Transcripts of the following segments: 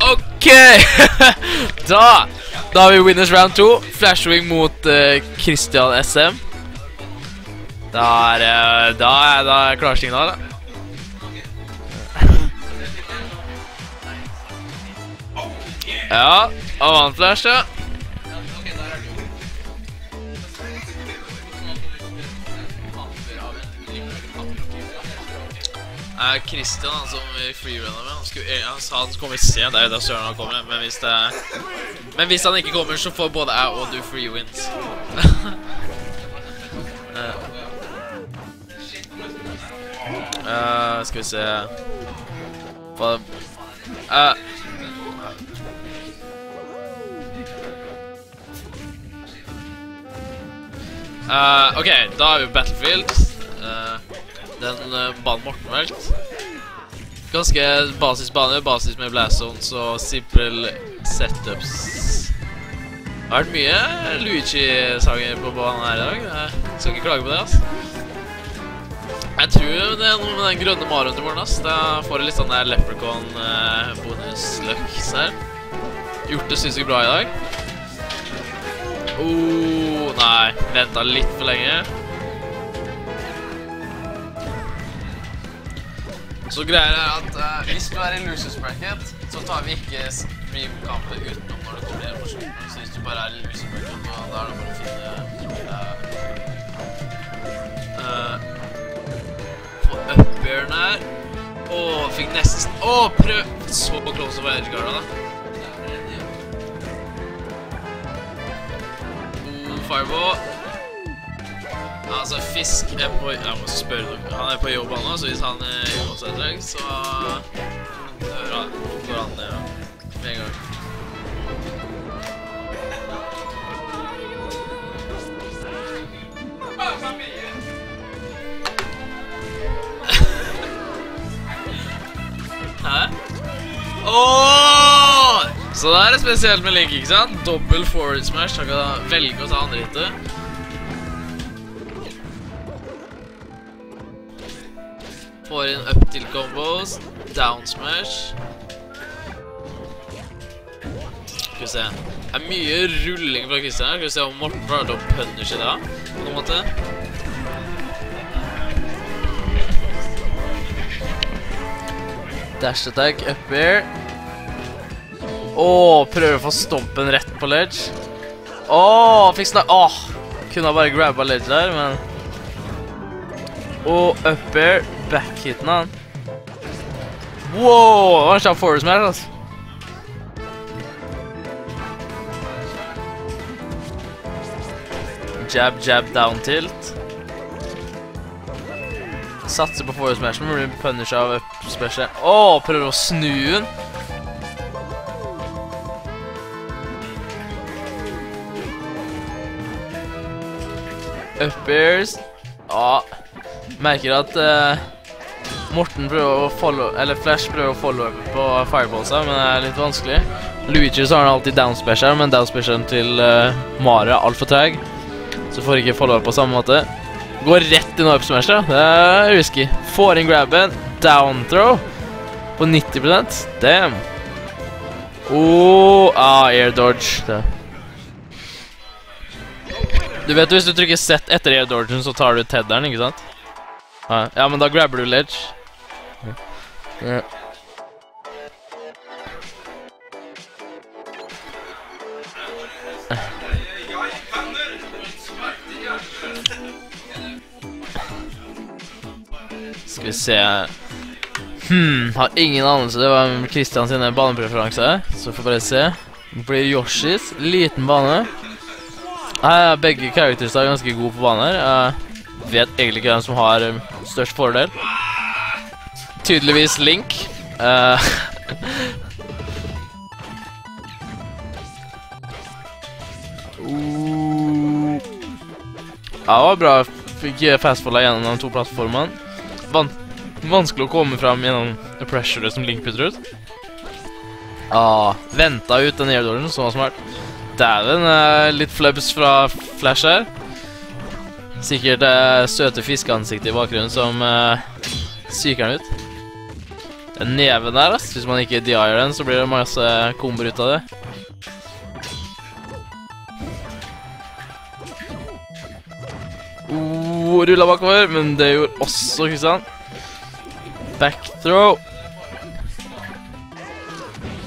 OK! da Da har vi winners round 2. Flashwing mot uh, Christian SM. Da er uh, Da er det klarsignal, da. Ja, avantflash, ja. Er Christian han som vi freerunner med. Han, skulle, han sa han skulle komme sent. Det er jo da søren han kommer. Men hvis, det, men hvis han ikke kommer, så får både jeg og du free wins. uh, skal vi se Hva uh, uh, OK, da er vi på Battlefield. Uh, den uh, banen Morten valgt. Ganske basisbane, basis med blast zones og simple setups. Det har vært mye Luigi-sanger på banen her i dag. Jeg skal ikke klage på det, altså. Jeg tror det er noe med den grønne Marioen til morgen, ass. Da får jeg litt sånn der leprechaun-bonus-lucks her. Gjort det sinnssykt bra i dag. Oh, nei. Venta litt for lenge. Så greia er at uh, hvis du er i losers bracket, så tar vi ikke stream-kamper utenom når det kommer på slutten. Så hvis du bare er i losers bracket, da er det bare å finne uh, På up-airen her Å, fikk nesten Å, prøv Så close over edgeguarda, da. God fireball. Altså, Fisk er på Jeg må spørre dere. Han er på jobb nå, så hvis han er jobber et drag, så går han ned ja. med en gang. Hæ? Ååå! Så det er spesielt med Link, ikke sant? Dobbel forward smash. Han kan velge å ta andre hittet. Får inn up til combos. Down smash. Skal vi se. Det er mye rulling fra Kristian her. Skal vi se om Morten klarer å punishe det på noen måte. Dash attack, up air. Åh, prøver å få stompen rett på ledge. Åh, fikk snak... Åh, kunne bare grabba ledge der, men... Og up air, backhiten han. Wow, det var en kjapp forward smash, altså. Jab, jab, down tilt. Satser på forward smash, men blir punished av up special. Åh, prøver å snu den. Up airs. Ja, merker at uh, Morten prøver å follow, eller Flash prøver å follow up på fireballsa, men det er litt vanskelig. Luigi så har han alltid down special, men down specialen til uh, Mare er altfor treg. Så får ikke follow up på samme måte. Går rett inn og up smash, da. Det er risky. Får inn grabben. Down throw på 90 Damn. Oh, ah, air dodge. Det. Du vet hvis du trykker set etter air dodgen, så tar du tedderen, ikke sant? Ja, men da grabber du ledge. Ja. Skal vi se Hmm, har ingen anelse. Det var Christian sine banepreferanser. Så får vi bare se. Blir Yoshis. Liten bane. Eh, begge characters er ganske gode på baner. Jeg vet egentlig ikke hvem som har størst fordel. Tydeligvis Link. Uh, uh. Ja, det var bra. Fikk fastfolda gjennom de to plattformene. Van vanskelig å komme fram gjennom the pressure som Link putter ut. Ah, venta ut den airdollen, var smart. Dæven, uh, litt flubs fra Flash her. Sikkert uh, søte fiskeansiktet i bakgrunnen som uh, psyker han ut. Den neven der, ass. Hvis man ikke DI-er den, så blir det masse komber ut av det. Oh, rulla bakover, men det gjorde også Kristian. Backthrow.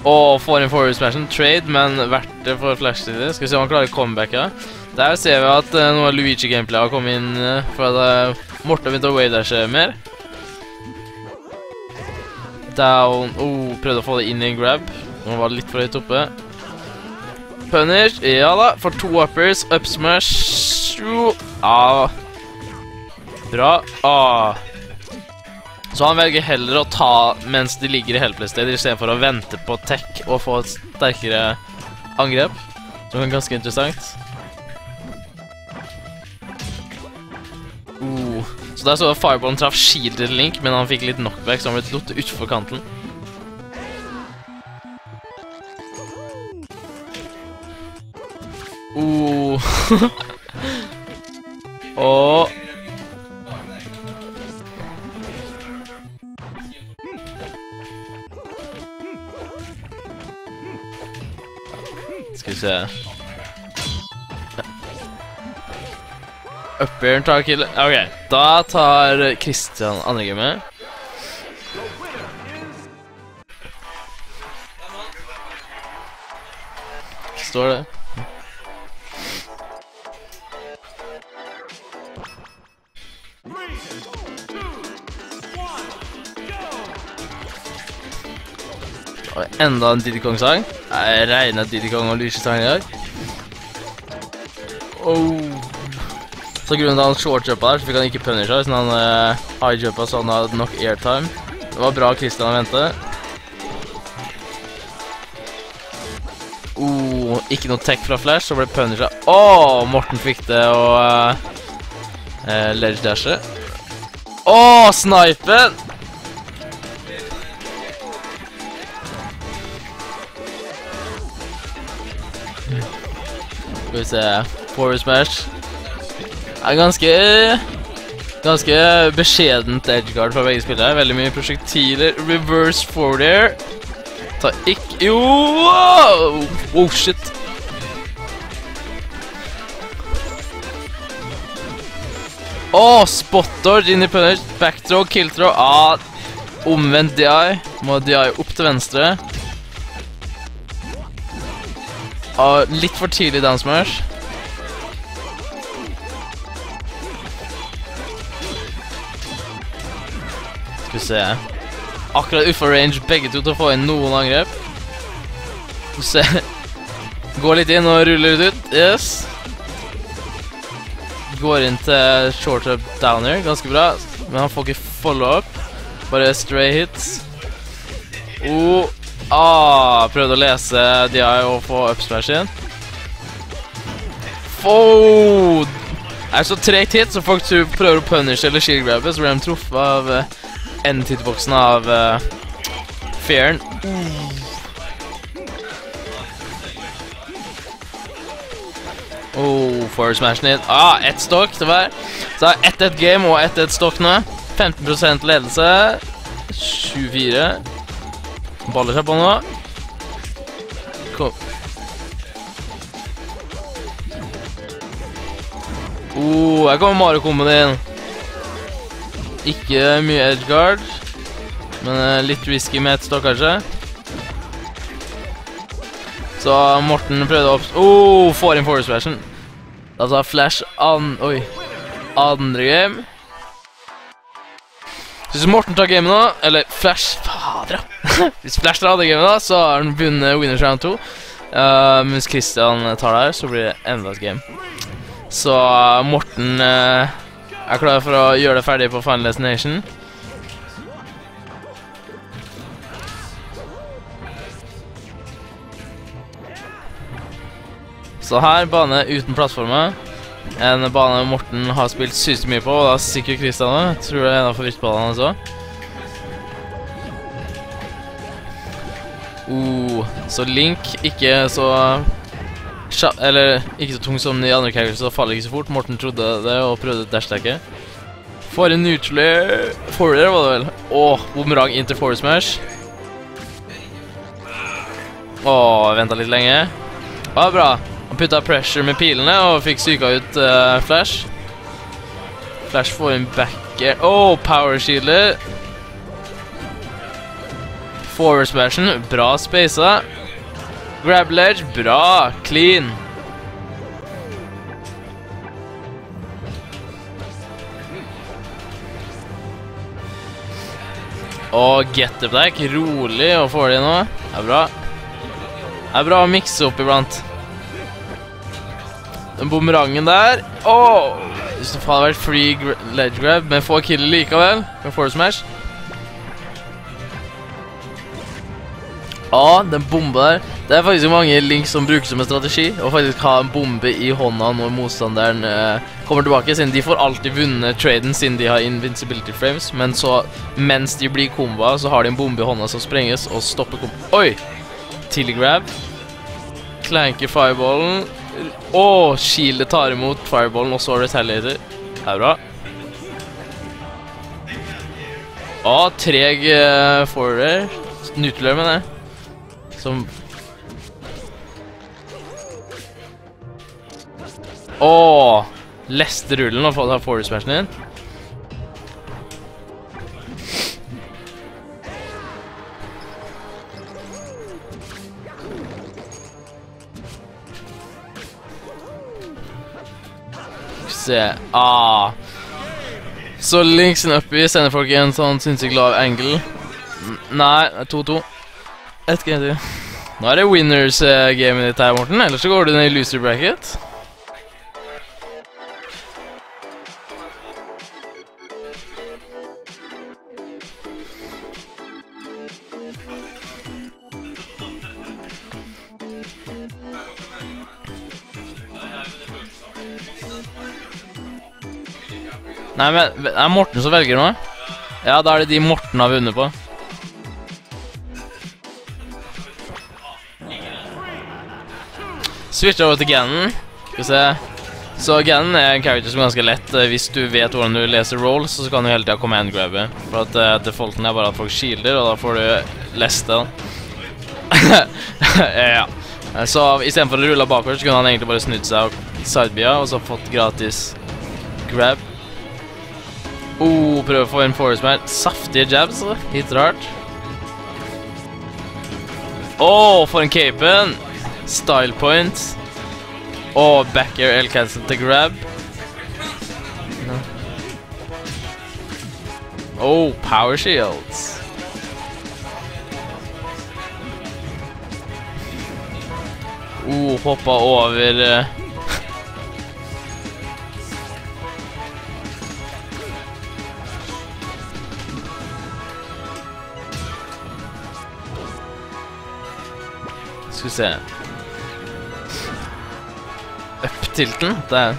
Og får inn forward smashen. Trade, men verdt det for flash-tider. Skal vi se om han klarer comebacket. Der ser vi at uh, noe av Luigi-gameplay har kommet inn uh, for at uh, Morten begynte å waydashe mer. Down Oh, prøvde å få det inn i en grab. Den var litt for høyt oppe. Punish. Ja da, for to uppers. Up smash. Ah. Bra. Ah. Så han velger heller å ta mens de ligger i helpless state, istedenfor å vente på tech og få et sterkere angrep. Som er ganske interessant. Der så Fireballen traff shieldet til Link, men han fikk litt knockback, så han ble lott utfor kanten. Oh. Og Skal vi se Upperen tar kill. Ok, da tar Kristian andre gamet. Står det. Og enda en Diddy Kong-sang. Jeg regner Diddy Kong og Lyse-sang i dag. Så grunnen til at han short-jumpa der, så fikk han ikke punisher hvis han uh, high-jumpa så han hadde nok airtime. Det var bra Christian å vente. Oh, ikke noe tech fra Flash, så ble punisher. Å, oh, Morten fikk det og uh, uh, ledge dashe. Å, oh, snipen! Skal vi se Forward smash. Er ganske Ganske beskjedent edgeguard fra begge spillere. Veldig mye prosjektiler. Reverse forward air. Ta ikke Jo! Wow! Oh, shit. Å, oh, spot dodge inn i punish. Backthrow, killthrow. Ah, omvendt DI. Må DI opp til venstre. Ah, litt for tidlig down. Skal vi se Akkurat utenfor range, begge to til å få inn noen angrep. Skal vi se Går litt inn og ruller litt ut. Yes. Går inn til short up downer, ganske bra. Men han får ikke follow-up. Bare stray hits. Oh, ah, prøvde å lese DI og få upsmash igjen. Oh, det er så tregt hit, så folk prøver å punish eller shield grabbe, så blir de truffet av uh, end-hitboxen av uh, Fearen. Oh, forward smashen inn. Ah, ett stokk, det var. Så er 1-1 game og 1-1 stokk nå. 15% ledelse. 24. Baller seg på nå. Kom. Oh, her kommer Mario-komboen din. Ikke mye edgeguard, men uh, litt risky med ett stokk, kanskje. Så Morten prøvde å Oh, får inn forest. Da tar Flash an... Oi. Andre game. Hvis Morten tar gamet nå, eller Flash Fader, ja. Hvis Flash tar andre gamet da, så har han vunnet winners round 2. Uh, mens Christian tar det her, så blir det enda et game. Så uh, Morten er klar for å gjøre det ferdig på Final Destination. Så her, bane uten plattformer. En bane Morten har spilt sykt mye på, og da sikkert Kristian òg. Tror det er en av favorittbanene hans òg. Oh, så Link ikke så Eller ikke så tung som de andre characters, så faller ikke så fort. Morten trodde det og prøvde dashtacket. For en neutral forwarder, var det vel. Åh, bumerang inn til forward smash. Åh, venta litt lenge. Ja, bra. Han putta pressure med pilene og fikk psyka ut uh, Flash. Flash får en backer. Åh, power shielder. Forward smashen, bra spasa. Grab ledge, bra. Clean. Og get up deck, rolig å få de nå. Det er bra. Det er bra å mikse opp iblant. Den bumerangen der Åh! Hvis det hadde vært free ledge grab, men får kill likevel. Med forward smash. Ja, den bomba der. Det er faktisk mange links som brukes som en strategi. Å faktisk ha en bombe i hånda når motstanderen eh, kommer tilbake. Siden de får alltid vunnet traden siden de har invincibility frames. Men så, mens de blir komba, så har de en bombe i hånda som sprenges og stopper kom... Oi! Tilgrab. Klanker fireballen. Å, shieldet tar imot fireballen, og så retaliator. Det er bra. Å, treg uh, forwarder. Nutler mener jeg. Som Åh! Leste rullen og ta forward smashen din. Se Ah. Så linksen oppi sender folk i en sånn sinnssykt lav angle. Nei, det er 2-2. Ett game til. Nå er det winners-gamet ditt her, Morten. Ellers så går du ned i loser bracket. Nei, men det er Morten som velger nå? Ja, da er det de Morten har vunnet på. Switch over til Ganon. Skal vi se. Så Ganon er en character som er ganske lett. eh, Hvis du vet hvordan du leser rolls, så kan du hele tida command-grabbe. For at uh, defaulten er bare at folk shielder, og da får du leste ja. Eh, Så istedenfor å rulle bakover, så kunne han egentlig bare snudd seg og sidebya, og så fått gratis grab. Oh, prøver å få en forest med saftige jabs. Hit rart. Åh, for en capen! Style point. Og backer L cancel til grab. No. Oh, power shields. Oh, hoppa over eh, Skal vi se Up-tilten. Der.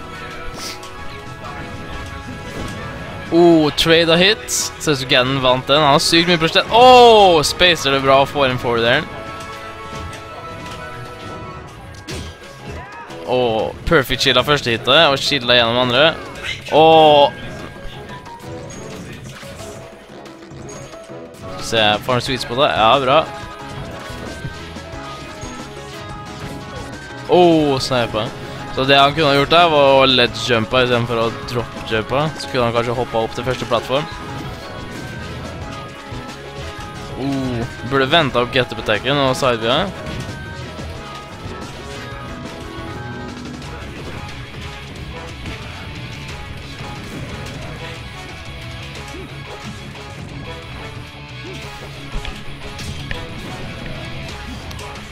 Oh, trade a hit. Ser ut som Gannon vant den. Han har sykt mye prosent. Oh, spacer det bra og får en forwarderen. Og perfect chilla første hitet, og chilla gjennom andre. Og vi se, får han sweet spot? Ja, bra. Oh, snipa. Så det han kunne ha gjort der, var å ledge-jumpa istedenfor å drop-jumpa. Så kunne han kanskje hoppa opp til første plattform. Oh, burde venta opp get-up-attacken og sidevia.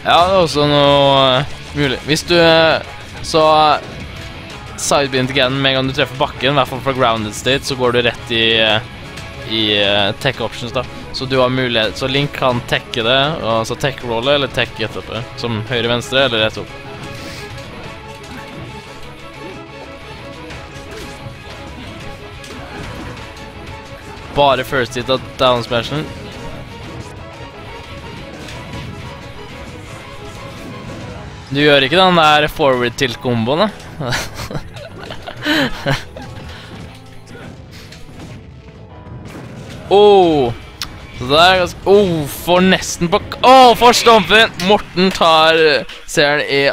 Ja, det er også noe eh, mulig. Hvis du eh, Så uh, again med en gang du treffer bakken, i hvert fall fra grounded state, så går du rett i i eh, tech options, da. Så du har mulighet Så Link kan tekke det, altså tech-rolle eller tech get-upet. Som høyre-venstre eller rett opp. Bare first hit av down Du gjør ikke den der forward tilt-komboen, da? Oh. Så det er ganske Oh, får nesten på Åh, oh, får stompen! Morten tar Ser han i